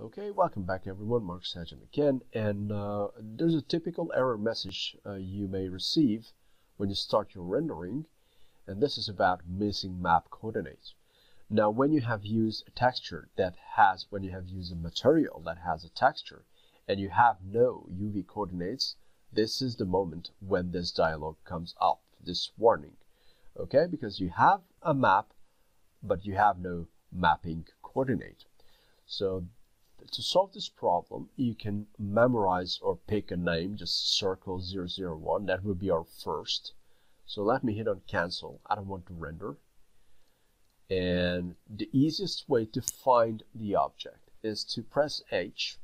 Okay, welcome back everyone, Mark Sargent again, and uh, there's a typical error message uh, you may receive when you start your rendering, and this is about missing map coordinates. Now, when you have used a texture that has, when you have used a material that has a texture, and you have no UV coordinates, this is the moment when this dialog comes up, this warning, okay, because you have a map, but you have no mapping coordinate. So to solve this problem, you can memorize or pick a name, just circle 001. That would be our first. So let me hit on cancel. I don't want to render. And the easiest way to find the object is to press H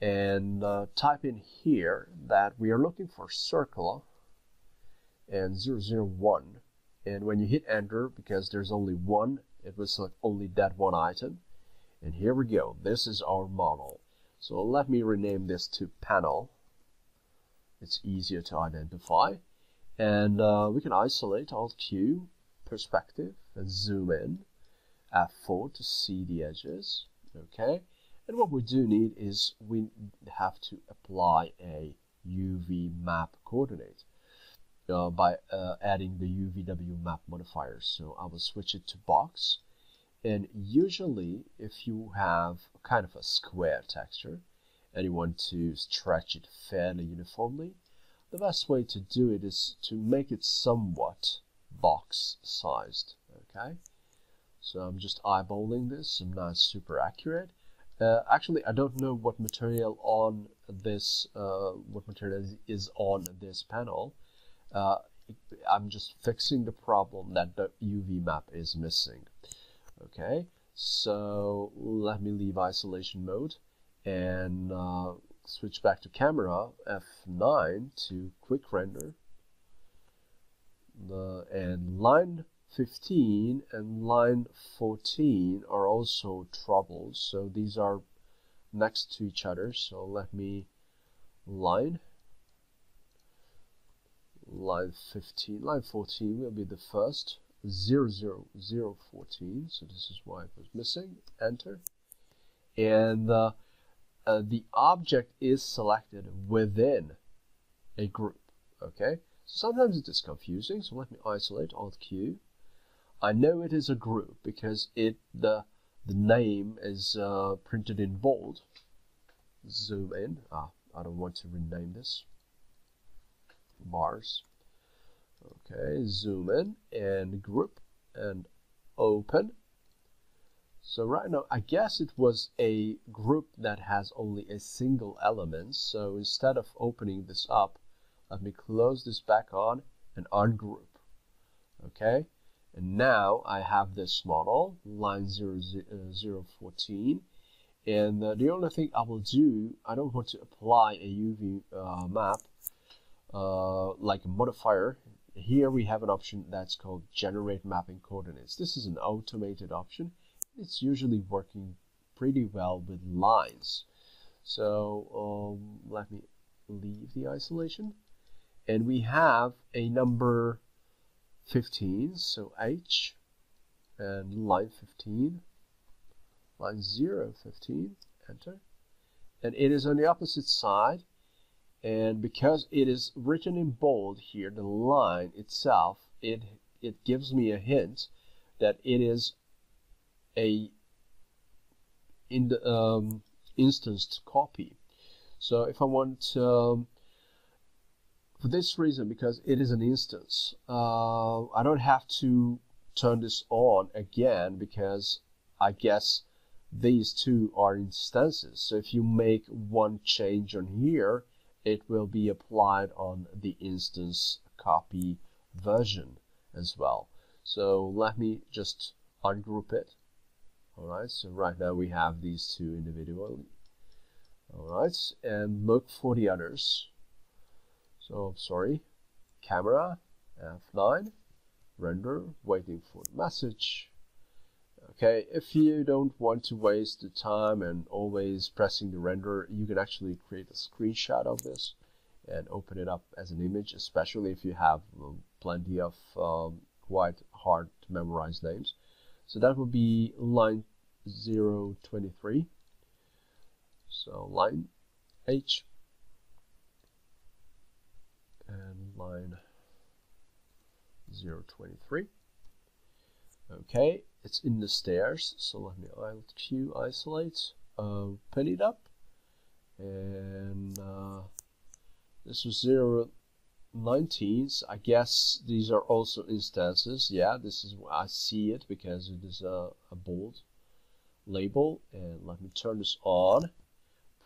and uh, type in here that we are looking for circle and 001. And when you hit enter, because there's only one, it will select only that one item and here we go. This is our model. So let me rename this to panel. It's easier to identify. And uh, we can isolate Alt Q, perspective, and zoom in. F4 to see the edges. Okay. And what we do need is we have to apply a UV map coordinate uh, by uh, adding the UVW map modifier. So I will switch it to box and usually, if you have kind of a square texture and you want to stretch it fairly uniformly, the best way to do it is to make it somewhat box sized. Okay, so I'm just eyeballing this. I'm not super accurate. Uh, actually, I don't know what material on this, uh, what material is on this panel. Uh, I'm just fixing the problem that the UV map is missing. Okay, so let me leave isolation mode and uh, switch back to camera F9 to quick render. The, and line 15 and line 14 are also troubled, so these are next to each other. So let me line line 15, line 14 will be the first 00014 so this is why it was missing. Enter. And uh, uh, the object is selected within a group. Okay? So sometimes it is confusing so let me isolate alt q. I know it is a group because it the the name is uh, printed in bold. Zoom in. Ah I don't want to rename this. Bars Okay, zoom in and group and open. So right now, I guess it was a group that has only a single element. So instead of opening this up, let me close this back on and ungroup. Okay, and now I have this model, line 0, 0, 014. And uh, the only thing I will do, I don't want to apply a UV uh, map uh, like a modifier here we have an option that's called generate mapping coordinates. This is an automated option. It's usually working pretty well with lines. So um, let me leave the isolation. And we have a number 15, so H, and line 15, line 0, 15, enter. And it is on the opposite side and because it is written in bold here the line itself it it gives me a hint that it is a in the um, instanced copy. So if I want um, for this reason because it is an instance uh, I don't have to turn this on again because I guess these two are instances. So if you make one change on here it will be applied on the instance copy version as well. So let me just ungroup it. Alright, so right now we have these two individually. Alright, and look for the others. So, sorry, camera, F9, render, waiting for the message, Okay, if you don't want to waste the time and always pressing the render, you can actually create a screenshot of this and open it up as an image, especially if you have um, plenty of um, quite hard to memorize names. So that would be line 023. So line H and line 023. Okay, it's in the stairs, so let me Alt Q isolate, open it up, and uh, this was 0 19s. I guess these are also instances. Yeah, this is I see it because it is a, a bold label. And let me turn this on.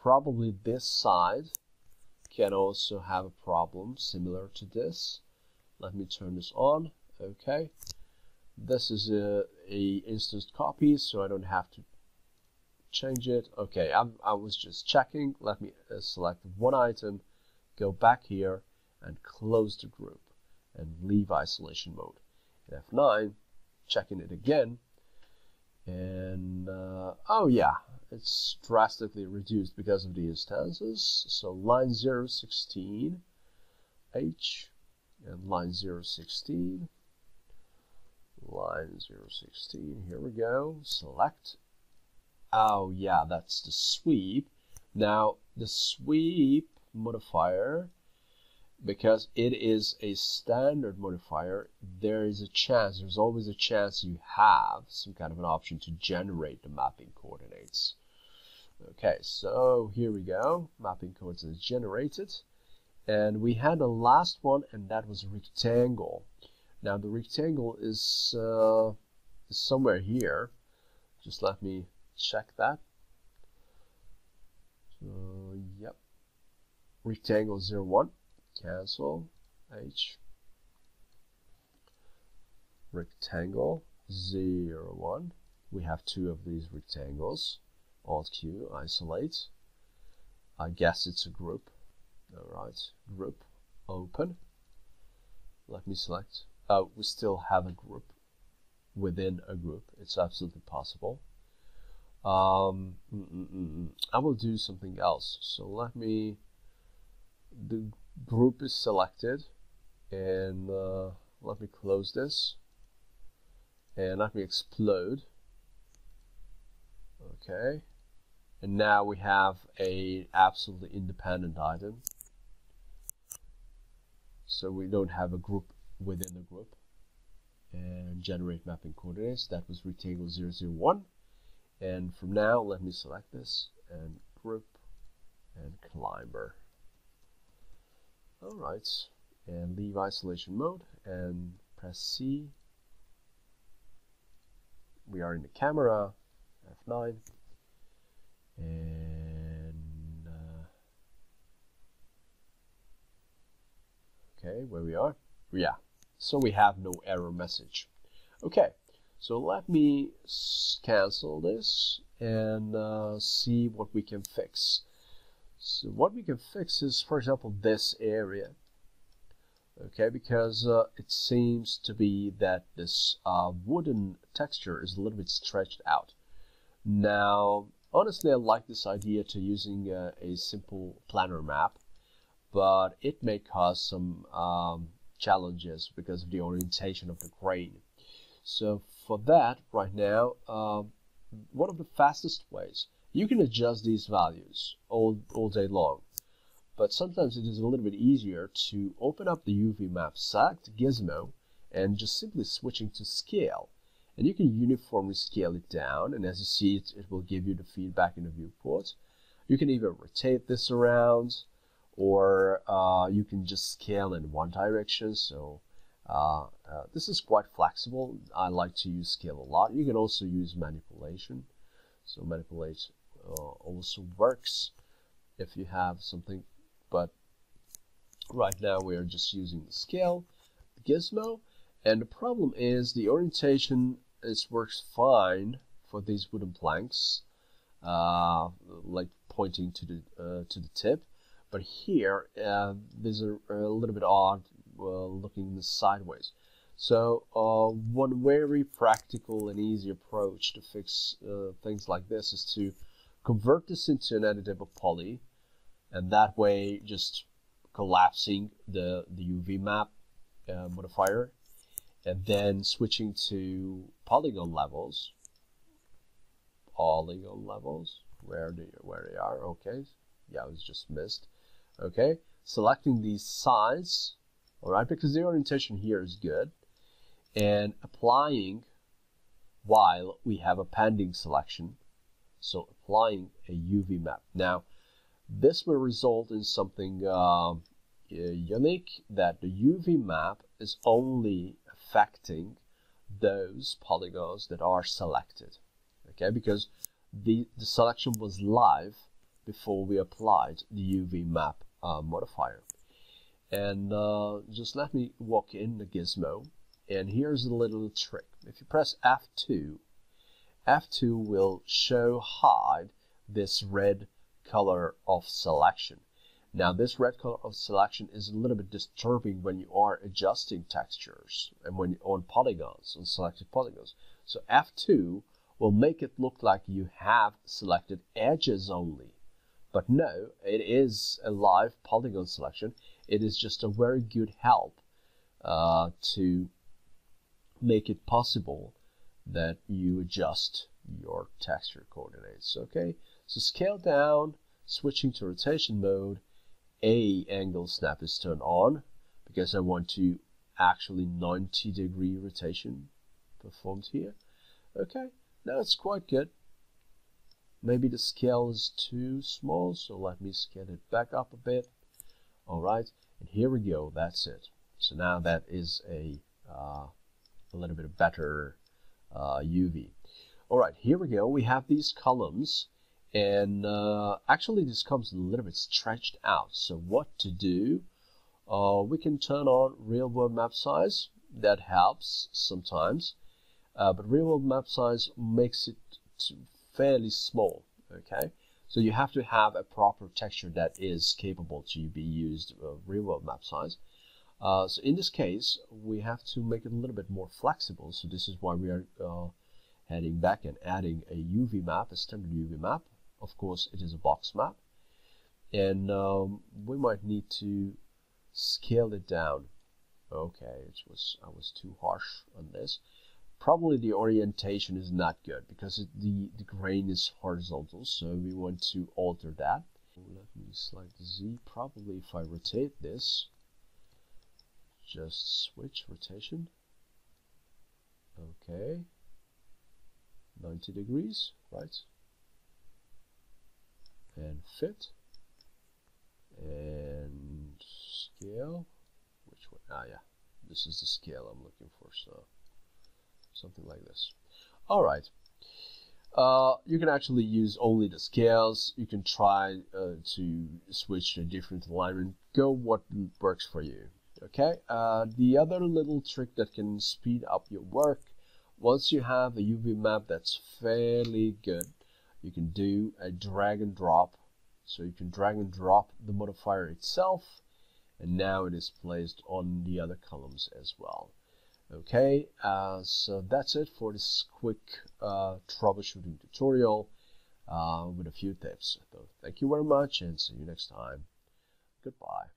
Probably this side can also have a problem similar to this. Let me turn this on. Okay. This is a, a instance copy, so I don't have to change it. Okay, I'm, I was just checking. Let me uh, select one item, go back here, and close the group and leave isolation mode. In F9, checking it again, and uh, oh yeah, it's drastically reduced because of the instances. So line 016, H, and line 016, line 016, here we go, select. Oh yeah, that's the sweep. Now the sweep modifier because it is a standard modifier, there is a chance, there's always a chance you have some kind of an option to generate the mapping coordinates. Okay, so here we go. Mapping coordinates generated. And we had the last one, and that was rectangle. Now the rectangle is, uh, is somewhere here. Just let me check that. So, yep. Rectangle 01 cancel. H. Rectangle 0 1 we have two of these rectangles. Alt Q isolate. I guess it's a group. Alright group open. Let me select oh we still have a group within a group. It's absolutely possible. Um, mm, mm, mm, I will do something else. So let me the group is selected and uh, let me close this and let me explode. Okay. And now we have a absolutely independent item. So we don't have a group within the group and generate mapping coordinates. That was rectangle 001 and from now let me select this and group and climber. Alright, and leave isolation mode and press C. We are in the camera, F9, and uh, okay, where we are? Yeah, so we have no error message. Okay, so let me cancel this and uh, see what we can fix. So what we can fix is, for example, this area. Okay, because uh, it seems to be that this uh, wooden texture is a little bit stretched out. Now, honestly, I like this idea to using uh, a simple planar map, but it may cause some um, challenges because of the orientation of the grain. So for that, right now, um, one of the fastest ways you can adjust these values all, all day long, but sometimes it is a little bit easier to open up the UV map select gizmo and just simply switching to scale. And you can uniformly scale it down, and as you see, it, it will give you the feedback in the viewport. You can even rotate this around, or uh, you can just scale in one direction. So uh, uh, this is quite flexible. I like to use scale a lot. You can also use manipulation. So manipulate uh, also works if you have something but right now we are just using the scale gizmo and the problem is the orientation is works fine for these wooden planks uh, like pointing to the uh, to the tip but here uh, these are a little bit odd uh, looking sideways so uh, one very practical and easy approach to fix uh, things like this is to convert this into an editable poly, and that way just collapsing the, the UV map uh, modifier, and then switching to polygon levels, polygon levels, where they where they are. Okay, yeah, it was just missed. Okay, selecting these sides, all right, because the orientation here is good, and applying while we have a pending selection. So applying a UV map. Now, this will result in something uh, unique that the UV map is only affecting those polygons that are selected. Okay, because the, the selection was live before we applied the UV map uh, modifier. And uh, just let me walk in the gizmo. And here's a little trick. If you press F2, F2 will show hide this red color of selection. Now this red color of selection is a little bit disturbing when you are adjusting textures and when on polygons, on selected polygons. So F2 will make it look like you have selected edges only. But no, it is a live polygon selection. It is just a very good help uh, to make it possible that you adjust your texture coordinates. Okay, so scale down, switching to rotation mode, A angle snap is turned on because I want to actually 90 degree rotation performed here. Okay, now it's quite good. Maybe the scale is too small, so let me scale it back up a bit. All right, and here we go. That's it. So now that is a uh, a little bit better uh, UV. All right, here we go. We have these columns, and uh, actually this comes a little bit stretched out. So what to do? Uh, we can turn on real world map size. That helps sometimes, uh, but real world map size makes it fairly small. Okay, so you have to have a proper texture that is capable to be used uh, real world map size. Uh, so in this case, we have to make it a little bit more flexible. So this is why we are uh, heading back and adding a UV map, a standard UV map. Of course, it is a box map. And um, we might need to scale it down. Okay, it was I was too harsh on this. Probably the orientation is not good because it, the, the grain is horizontal, so we want to alter that. Let me select Z. Probably if I rotate this, just switch rotation. Okay. 90 degrees, right? And fit. And scale. Which one? Ah, yeah. This is the scale I'm looking for, so something like this. All right. Uh, you can actually use only the scales. You can try uh, to switch to a different alignment. Go what works for you. Okay. Uh, the other little trick that can speed up your work once you have a UV map that's fairly good, you can do a drag and drop. So you can drag and drop the modifier itself, and now it is placed on the other columns as well. Okay, uh, so that's it for this quick uh, troubleshooting tutorial uh, with a few tips. So thank you very much and see you next time. Goodbye.